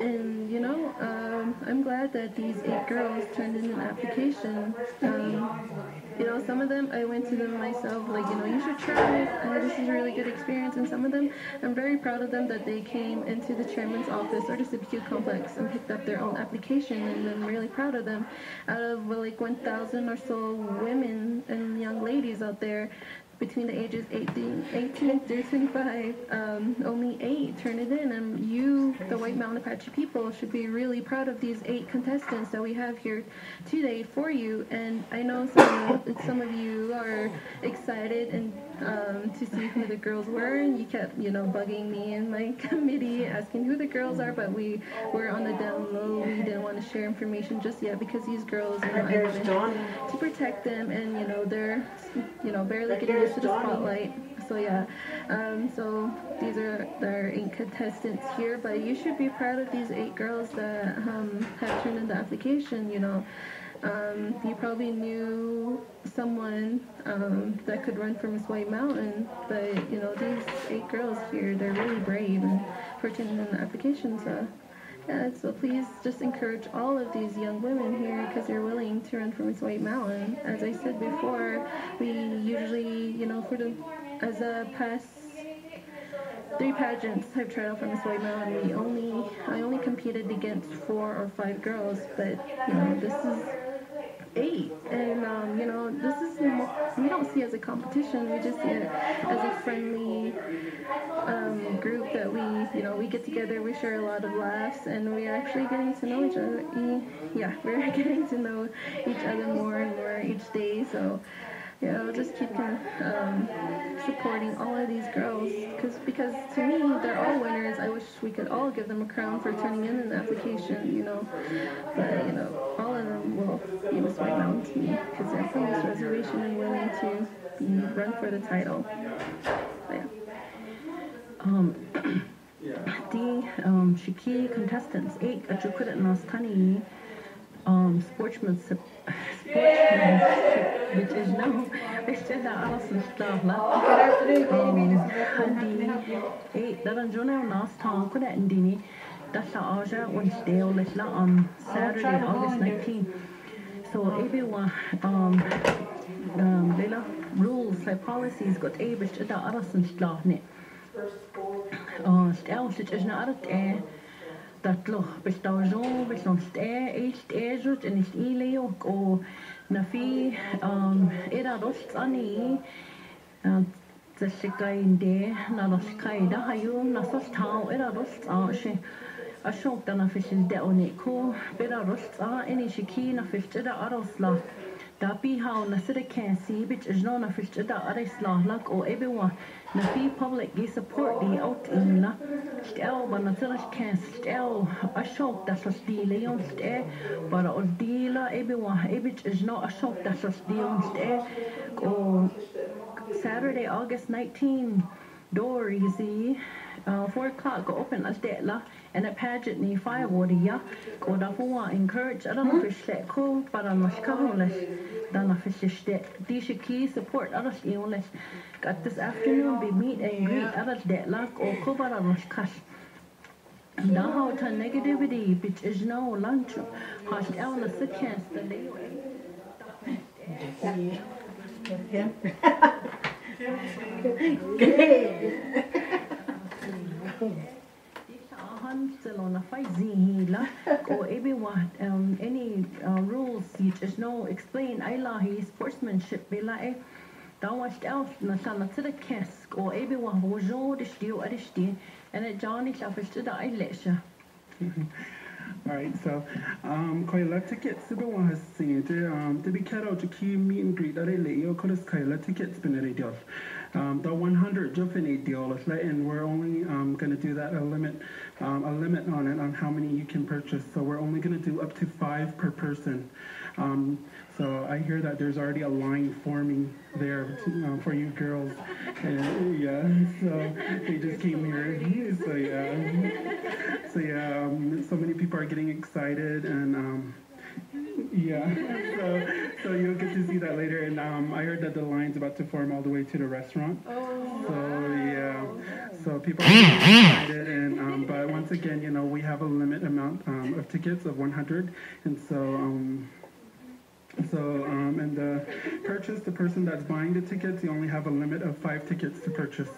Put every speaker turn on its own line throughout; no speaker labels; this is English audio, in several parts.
And you know, um, I'm glad that these eight girls turned in an application. Um, you know, some of them I went to them myself, like you know, you should try. Uh, this is a really good experience. And some of them, I'm very proud of them that they came into the chairman's office or the CPQ complex and picked up their own application. And I'm really proud of them. Out of like 1,000 or so women and young ladies out there, between the ages 18, 18 through 25, um, only eight turn it in. And you, the White Mountain Apache people, should be really proud of these eight contestants that we have here today for you. And I know some some of you are excited and um, to see who the girls were. And you kept, you know, bugging me and my committee asking who the girls are, but we were on the down low. We didn't want to share information just yet because these girls, you know, I wanted to protect them, and you know, they're, you know, barely getting used to the spotlight. So yeah, um, so these are our eight contestants here, but you should be proud of these eight girls that um, have turned in the application. You know. Um, you probably knew someone um, that could run for Miss White Mountain, but you know these eight girls here, they're really brave and turning in the application. So yeah, so please just encourage all of these young women here because they're willing to run for Miss White Mountain. As I said before, we usually, you know, for the as a past three pageants I've tried out for Miss White Mountain, we only I only competed against four or five girls, but you know this is eight. And, um, you know, this is, we don't see it as a competition. We just see it as a friendly um, group that we, you know, we get together, we share a lot of laughs, and we're actually getting to know each other. Yeah, we're getting to know each other more and more each day. So, yeah, I'll just keep um, supporting all of these girls because because to me they're all winners. I wish we could all give them a crown for turning in an application, you know. But you know, all of them will be Miss White Mountain to me because they're from this reservation and willing to be, run for the title. So, yeah.
Um, the um, Shiki contestants, eight Achukurat Nastani um, sportsmanship, sportsmanship, which is now Mr. Allison Stavla. Handi, eight, that on Jonah Nas Tom, could at Indini, that's the Aja Wednesday, Litla on Saturday, August 19. So, everyone, um, um, Lila rules, like policies, got able to the Allison Stavla. Uh, Stel, which is not at tatlo bestauzo bestons e ist esus in ist ileok o nafi um era dost ani tsika inde na dost kai da hayu na sos tau era dost a she ashok da na fisil de oniko bera dost a ini shiki na fisil da arosla da bi hau na sida can see bit is no na fichte da arosla lak o ebewa na fi public gi support di out in la stel ba na tilla can stel a shok da sos di leon ste bara o di la ebe wa ebe is no a shok da sos di on ste ko Saturday August 19 door easy uh, 4 o'clock go open as det la. And a pageant ni firewater ya ko da fo wa encourage. Ara na fish set ko para mas ka holes da na fish det di shi key support ara shi holes got this afternoon be meet and greet ara det la ko ko para mas kas da how to negativity which is no lunch. Has el na sit chance the day Salona Faizila or everyone um, any uh, rules you just know explain Ilahi sportsmanship bela dan was elf na sana to the kesk or everyone rojo de stil aristi and it Johnny shafish da Eilesha.
All right, so um, koila tickets to the one has seen it. Um, to be cut out to key meet and greet that they yo could koila tickets been a deal. Um, the 100 Jofine deal and we're only um, going to do that a limit, um, a limit on it on how many you can purchase. So we're only going to do up to five per person. Um, so I hear that there's already a line forming there to, uh, for you girls. And, yeah, so they just came here. So yeah, so yeah, um, so many people are getting excited and. Yeah, so, so you'll get to see that later. And um, I heard that the line's about to form all the way to the restaurant.
Oh,
so yeah, so people are excited, and um, but once again, you know, we have a limit amount um, of tickets of 100, and so. Um, so, um, and the purchase, the person that's buying the tickets, you only have a limit of five tickets to purchase.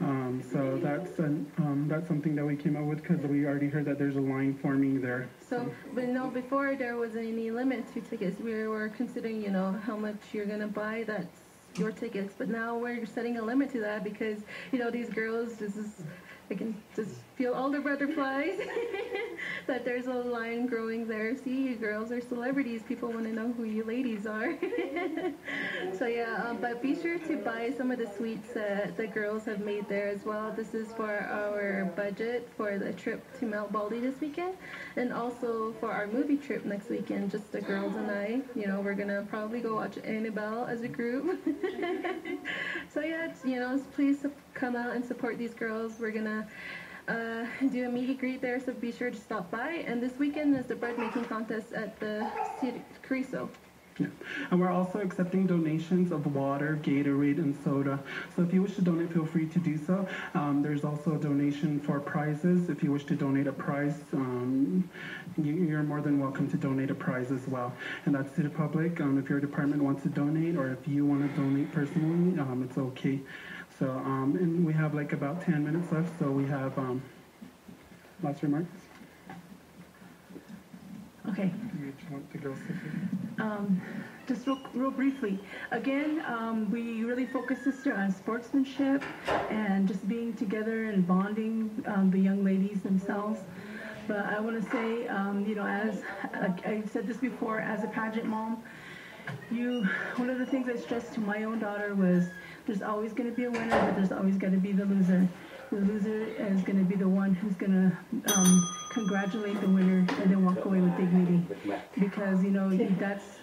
Um, so that's an, um, that's something that we came up with because we already heard that there's a line forming there.
So, but no, before there was any limit to tickets, we were considering, you know, how much you're gonna buy. That's your tickets. But now we're setting a limit to that because, you know, these girls just is, I can just feel all the butterflies. that there's a line growing there. See, you girls are celebrities. People want to know who you ladies are. so yeah, um, but be sure to buy some of the sweets that the girls have made there as well. This is for our budget for the trip to Mount Baldy this weekend, and also for our movie trip next weekend. Just the girls and I. You know, we're gonna probably go watch Annabelle as a group. so yeah, you know, please come out and support these girls. We're gonna uh, do a meet and greet there, so be sure to stop by. And this weekend is the bread making contest at the Carrizo.
Yeah. And we're also accepting donations of water, Gatorade, and soda. So if you wish to donate, feel free to do so. Um, there's also a donation for prizes. If you wish to donate a prize, um, you, are more than welcome to donate a prize as well. And that's to the public. Um, if your department wants to donate or if you want to donate personally, um, it's okay. So, um, and we have like about 10 minutes left, so we have um, last remarks.
Okay.
You want the girls
um, just real, real briefly. Again, um, we really focus this year on sportsmanship and just being together and bonding um, the young ladies themselves. But I want to say, um, you know, as I said this before, as a pageant mom, you one of the things I stressed to my own daughter was there's always going to be a winner, but there's always going to be the loser. The loser is going to be the one who's going to um, congratulate the winner and then walk away with dignity. Because, you know, that's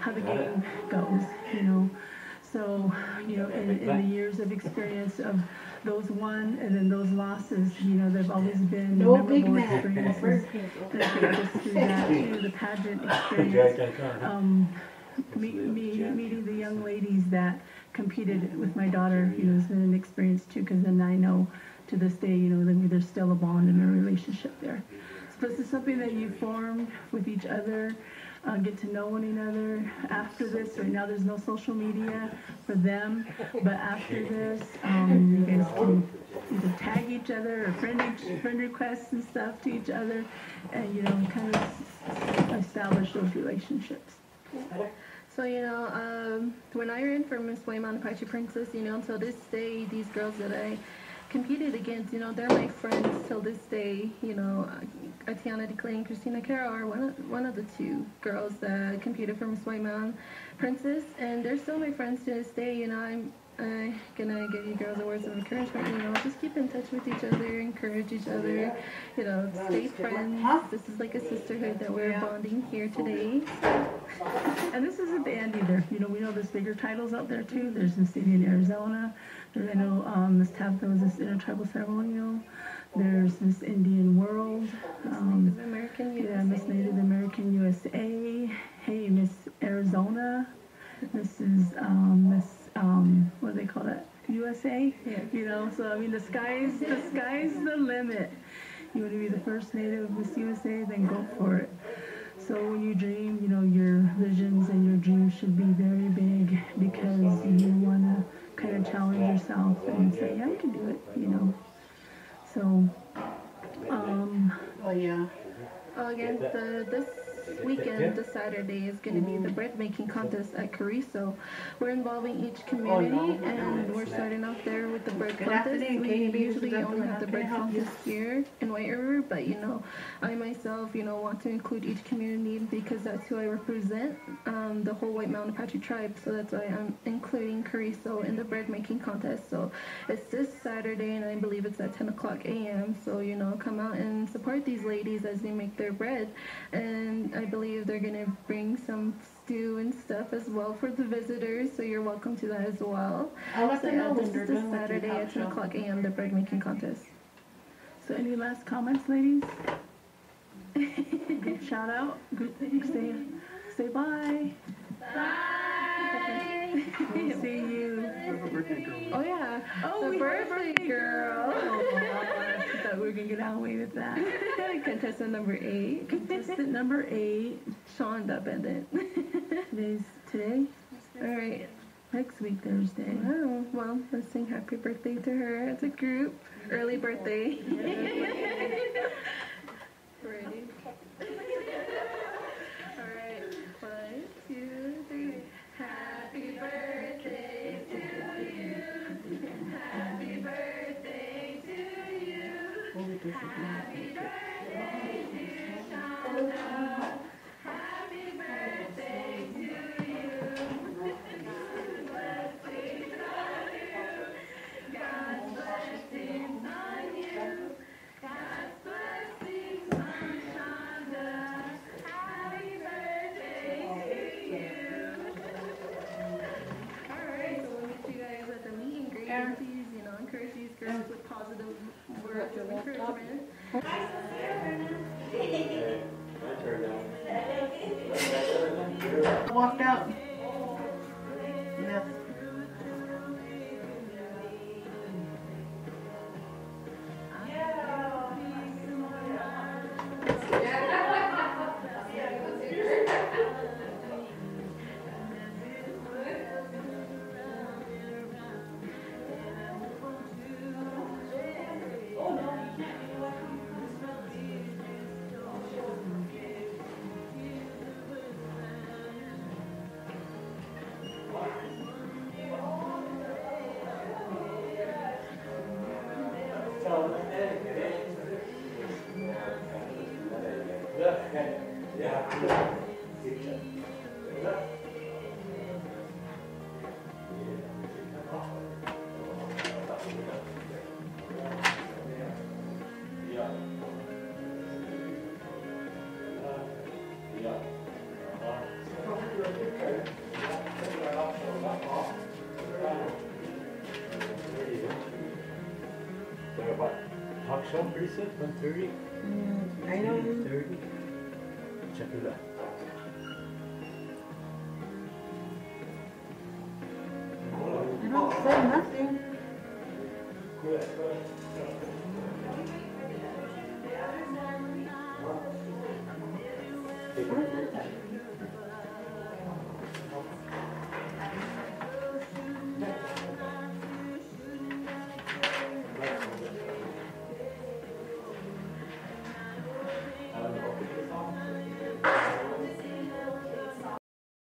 how the game goes, you know. So, you know, in, in the years of experience of those won and then those losses, you know, they've always been no memorable experiences. And I just through that, too, the pageant experience, um, me, me, meeting the young ladies that competed with my daughter, you know, it's been an experience too, because then I know to this day, you know, there's still a bond and a relationship there. So this is something that you formed with each other, uh, get to know one another. After this, right now there's no social media for them, but after this, um, you guys can either tag each other or friend, friend requests and stuff to each other, and you know, kind of establish those relationships.
So, you know, um, when I ran for Miss White Mountain Apache Princess, you know, until this day, these girls that I competed against, you know, they're my friends till this day. You know, Atiana DeClay and Christina Carroll are one of, one of the two girls that competed for Miss White Mountain Princess, and they're still my friends to this day. You know, I'm I'm gonna give you girls the words of encouragement. You know, just keep in touch with each other, encourage each other. You know, stay friends. This is like a sisterhood that we're bonding here today.
And this isn't the end either. You know, we know there's bigger titles out there too. There's Miss City in Arizona. I know um, Miss Tabitha was this intertribal ceremonial. There's Miss Indian World.
Um, American USA.
Yeah, Miss Native American USA. Hey, Miss Arizona. This is um, Miss um, what do they call that? USA.
Yeah.
You know, so I mean, the sky's the sky's the limit. You want to be the first native of Miss USA, then go for it. So when you dream, you know, your visions and your dreams should be very big because you want to kind of challenge yourself and say, yeah, I can do it, you know. So, um,
oh yeah. Oh, again, the, this weekend, this Saturday, is going to be the bread making contest at Carrizo. We're involving each community, and we're starting off there with the bread contest. We usually only have the bread contest here in White River, but you know, I myself, you know, want to include each community because that's who I represent, um, the whole White Mountain Apache tribe. So that's why I'm including Carrizo in the bread making contest. So it's this Saturday, and I believe it's at 10 o'clock a.m. So you know, come out and support these ladies as they make their bread, and I believe they're going to bring some stew and stuff as well for the visitors, so you're welcome to that as well.
I'll let
so,
them know
this
when
is
they're
this
done with
Saturday at 10 o'clock a.m., the bread making contest.
So any last comments, ladies? Good shout out. Good, say, say bye.
Bye.
We'll see you.
Have a birthday girl.
Oh yeah.
Oh,
the
we have
birthday
birthday
girl.
we're gonna get away with that.
Contestant number eight,
Contestant number eight.
Shonda Bennett.
Today's today.
All right.
Next week Thursday.
Wow. Well, let's sing happy birthday to her as a group. Early birthday. Happy birthday, dear Shonda.
Pretty soon, one thirty?
Mm, I know.
Thirty? Check it out.
I don't say nothing.